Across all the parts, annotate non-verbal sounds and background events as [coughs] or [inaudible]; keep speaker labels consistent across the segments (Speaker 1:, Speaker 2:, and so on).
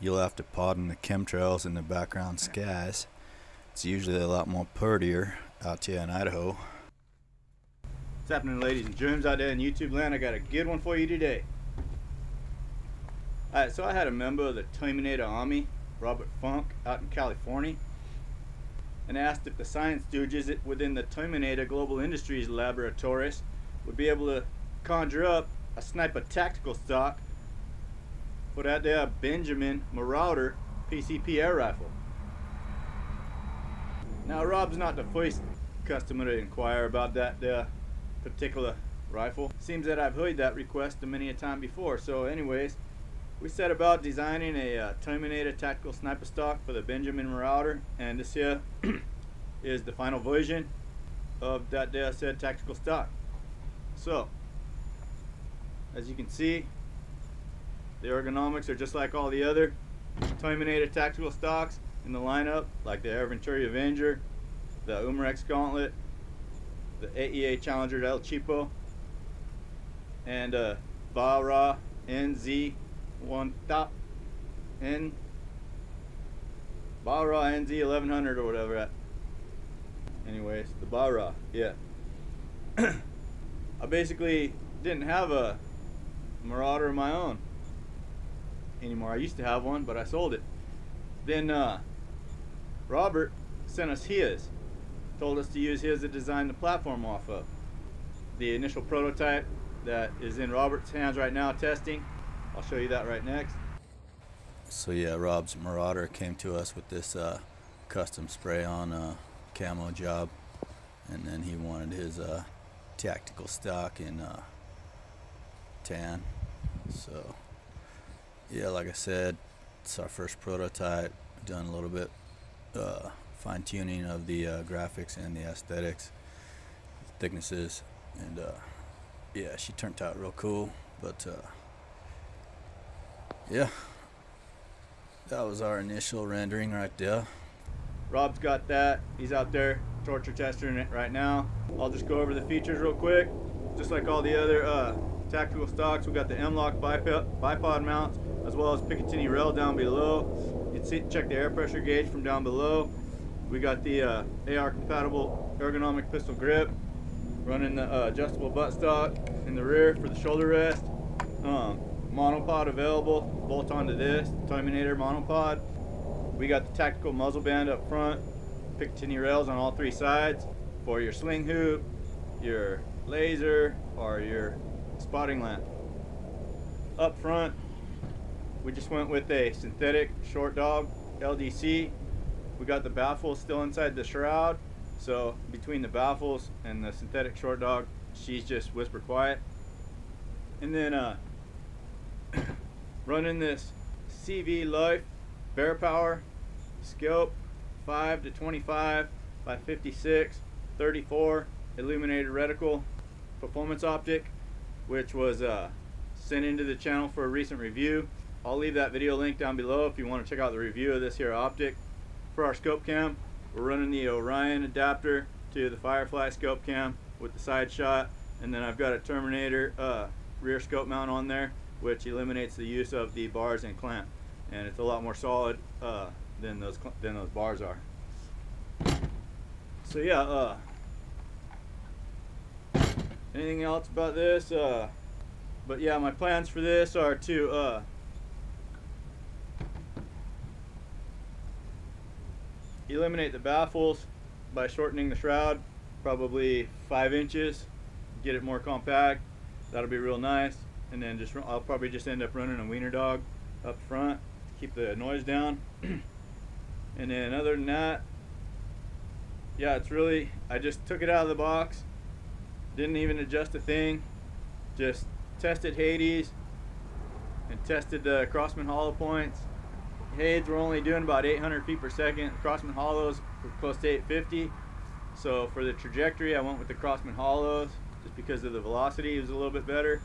Speaker 1: you'll have to pardon the chemtrails in the background skies. It's usually a lot more purtier out here in Idaho.
Speaker 2: What's happening, ladies and germs out there in YouTube land? I got a good one for you today. Alright, so I had a member of the Terminador Army, Robert Funk, out in California, and asked if the science stooges within the Terminador Global Industries laboratories would be able to conjure up a sniper tactical stock for that there Benjamin Marauder PCP air rifle. Now Rob's not the first customer to inquire about that there particular rifle. Seems that I've heard that request many a time before. So anyways, we set about designing a uh, Terminador tactical sniper stock for the Benjamin Marauder and this here [clears throat] is the final version of that there said tactical stock. So, as you can see, the ergonomics are just like all the other Terminador tactical stocks in the lineup, like the Air Venturi Avenger, the Umarex Gauntlet, the AEA Challenger El Chipo, and uh, Bahra NZ one top N Bahra NZ 1100 or whatever. Anyways, the Bahra, yeah. [clears throat] I basically didn't have a Marauder of my own anymore. I used to have one, but I sold it. Then uh, Robert sent us his. Told us to use his to design the platform off of. The initial prototype that is in Robert's hands right now testing. I'll show you that right next.
Speaker 1: So yeah, Rob's Marauder came to us with this uh, custom spray on uh, camo job and then he wanted his uh, tactical stock in uh, tan so yeah like I said it's our first prototype done a little bit uh, fine-tuning of the uh, graphics and the aesthetics thicknesses and uh, yeah she turned out real cool but uh, yeah that was our initial rendering right there
Speaker 2: Rob's got that. He's out there torture testing it right now. I'll just go over the features real quick. Just like all the other uh, tactical stocks, we got the M-LOK bipod mounts as well as Picatinny rail down below. You can see, check the air pressure gauge from down below. We got the uh, AR compatible ergonomic pistol grip, running the uh, adjustable buttstock in the rear for the shoulder rest. Um, monopod available, bolt onto this, Terminador monopod. We got the tactical muzzle band up front, Picatinny rails on all three sides for your sling hoop, your laser, or your spotting lamp. Up front, we just went with a synthetic short dog LDC. We got the baffles still inside the shroud, so between the baffles and the synthetic short dog, she's just whisper quiet. And then uh, [coughs] running this CV Life Bear Power scope 5 to 25 by 56 34 illuminated reticle performance optic which was uh, sent into the channel for a recent review I'll leave that video link down below if you want to check out the review of this here optic for our scope cam we're running the Orion adapter to the Firefly scope cam with the side shot and then I've got a Terminador uh, rear scope mount on there which eliminates the use of the bars and clamp and it's a lot more solid uh, than those than those bars are. So yeah, uh, anything else about this? Uh, but yeah, my plans for this are to eliminate the baffles by shortening the shroud, probably five inches, get it more compact. That'll be real nice. And then just I'll probably just end up running a wiener dog up front to keep the noise down. [clears throat] and then other than that, yeah, it's really, I just took it out of the box, didn't even adjust a thing, just tested Hades and tested the Crosman hollow points. Hades were only doing about 800 feet per second. Crosman hollows were close to 850. So for the trajectory, I went with the Crosman hollows just because of the velocity. It was a little bit better.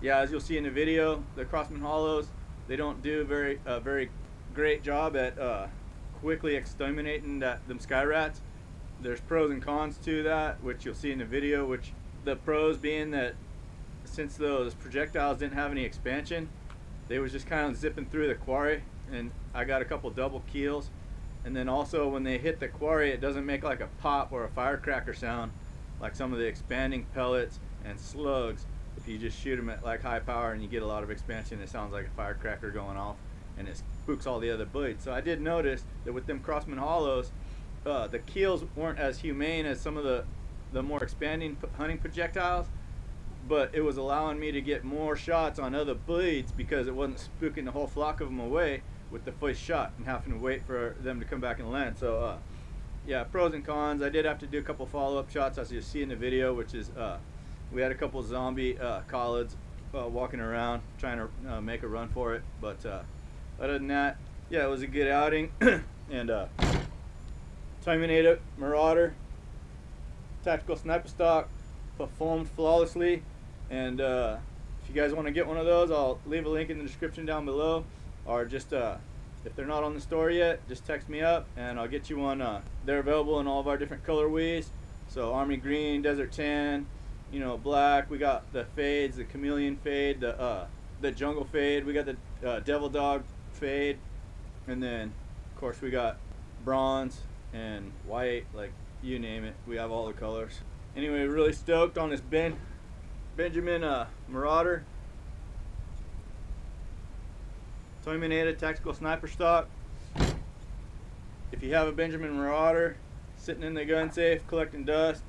Speaker 2: Yeah, as you'll see in the video, the Crosman hollows they don't do very a very great job at uh, quickly exterminating that them sky rats. There's pros and cons to that, which you'll see in the video. Which the pros being that since those projectiles didn't have any expansion, they was just kind of zipping through the quarry, and I got a couple double keels. And then also when they hit the quarry, it doesn't make like a pop or a firecracker sound, like some of the expanding pellets and slugs. If you just shoot them at like high power and you get a lot of expansion, it sounds like a firecracker going off, and it spooks all the other blades. So I did notice that with them Crosman hollows, uh, the keels weren't as humane as some of the the more expanding hunting projectiles, but it was allowing me to get more shots on other blades because it wasn't spooking the whole flock of them away with the first shot and having to wait for them to come back and land. So, uh, yeah, pros and cons. I did have to do a couple follow-up shots as you see in the video, which is uh, we had a couple zombie uh, collards uh, walking around trying to uh, make a run for it. But uh, other than that, yeah, it was a good outing. [coughs] and uh, Terminador Marauder tactical sniper stock performed flawlessly and if you guys want to get one of those I'll leave a link in the description down below or just uh, if they're not on the store yet just text me up and I'll get you one uh, they're available in all of our different colorways so army green desert tan you know black we got the fades the chameleon fade the uh, the jungle fade we got the uh, devil dog fade and then of course we got bronze and white like you name it. We have all the colors. Anyway, really stoked on this Ben Benjamin uh, Marauder. Terminador tactical sniper stock. If you have a Benjamin Marauder sitting in the gun safe collecting dust,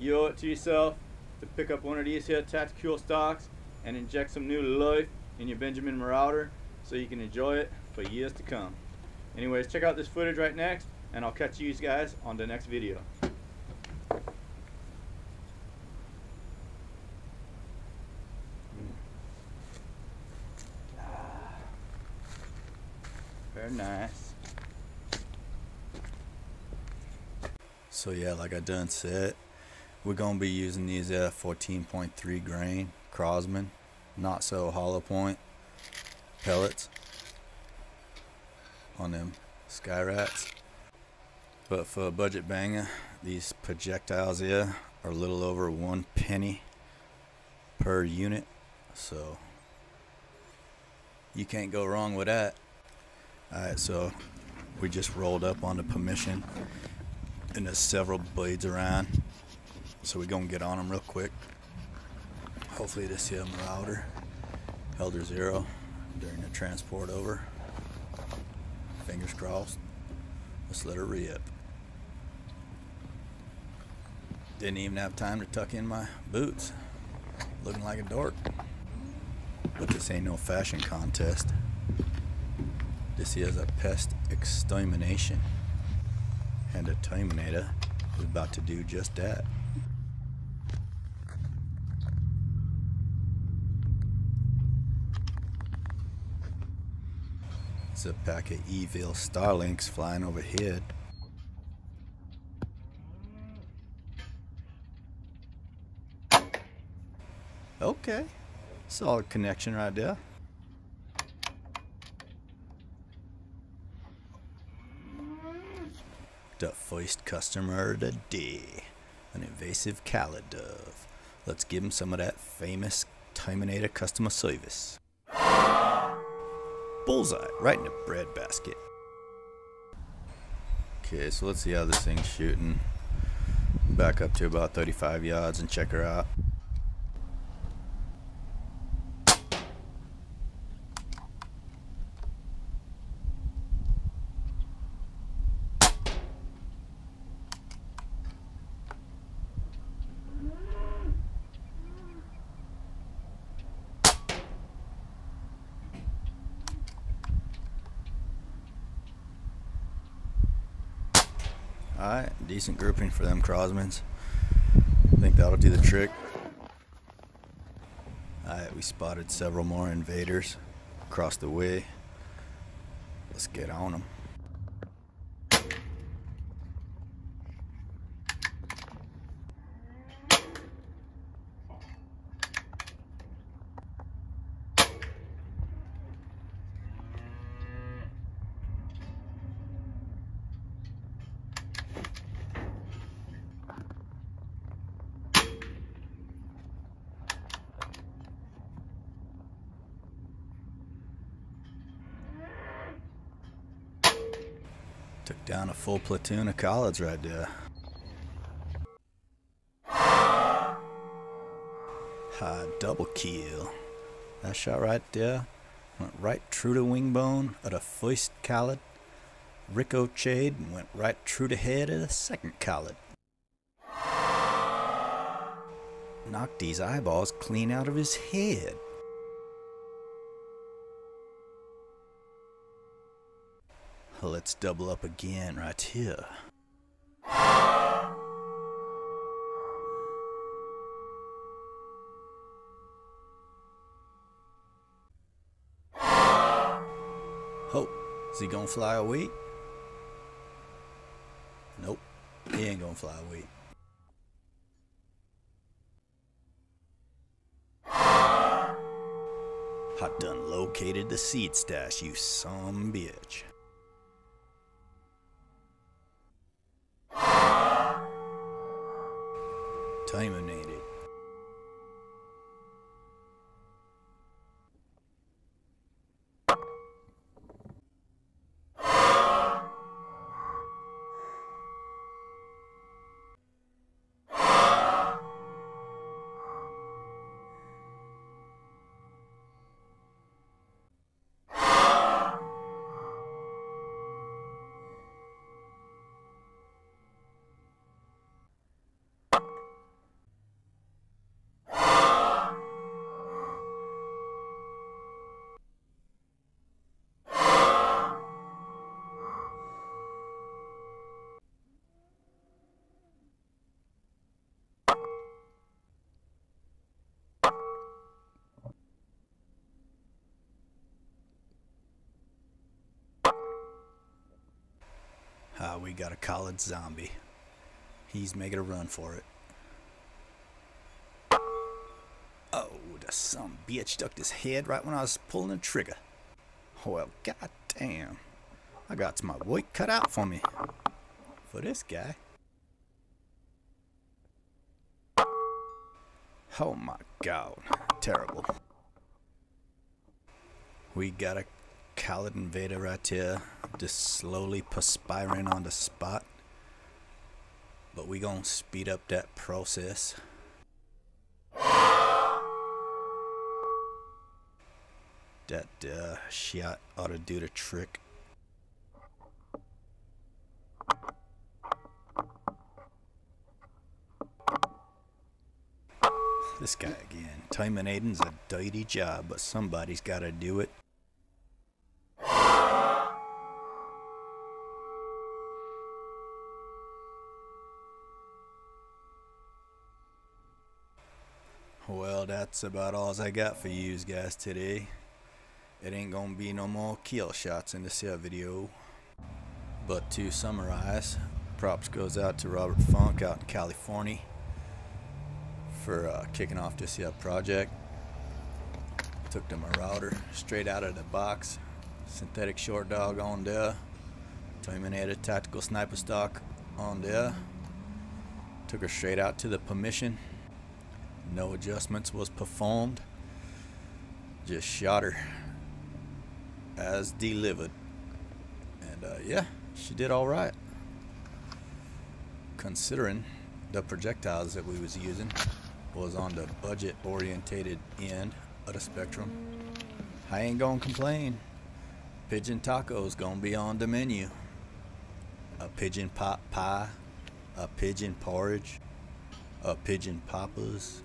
Speaker 2: you owe it to yourself to pick up one of these here tactical stocks and inject some new life in your Benjamin Marauder so you can enjoy it for years to come. Anyways, check out this footage right next and I'll catch you guys on the next video. Very nice.
Speaker 1: So yeah, like I done said, we're gonna be using these uh, 14.3 grain Crosman, not so hollow point pellets on them Sky Rats. But for a budget banger, these projectiles here are a little over one penny per unit. So you can't go wrong with that. Alright, so we just rolled up on the permission and there's several blades around. So we're gonna get on them real quick. Hopefully this here Marauder held her zero during the transport over. Fingers crossed. Let's let her re-up. Didn't even have time to tuck in my boots. Looking like a dork. But this ain't no fashion contest. This is a pest extermination. And a Terminador is about to do just that. It's a pack of evil starlings flying overhead. Okay. Solid connection right there. The first customer of the day. An invasive collared dove. Let's give him some of that famous Terminador customer service. Bullseye, right in the breadbasket. Okay, so let's see how this thing's shooting. Back up to about 35 yards and check her out. Alright, decent grouping for them Crosmans. I think that'll do the trick. Alright, we spotted several more invaders across the way. Let's get on them. Down a full platoon of collards right there. High double kill. That shot right there went right through the wing bone of the first collard, ricocheted and went right through the head of the second collard. Knocked his eyeballs clean out of his head. Let's double up again right here. Oh, is he gonna fly away? Nope, he ain't gonna fly away. I done located the seed stash, you some bitch. Terminated. Ah, we got a college zombie. He's making a run for it. Oh, the some bitch ducked his head right when I was pulling the trigger. Well, goddamn. I got my work cut out for me. For this guy. Oh my god. Terrible. We got a Khaled invader right here, just slowly perspiring on the spot. But we gonna speed up that process. That uh, shot ought to do the trick. This guy again. Terminating's a dirty job, but somebody's gotta do it. That's about all I got for you guys today. It ain't gonna be no more kill shots in this here video. But to summarize, props goes out to Robert Funk out in California for uh, kicking off this here project. Took the Marauder straight out of the box. Synthetic short dog on there. Terminated tactical sniper stock on there. Took her straight out to the permission. No adjustments was performed. Just shot her as delivered. And uh, yeah, she did all right. Considering the projectiles that we was using was on the budget orientated end of the spectrum. I ain't gonna complain. Pigeon tacos gonna be on the menu. A pigeon pot pie, a pigeon porridge, a pigeon poppers,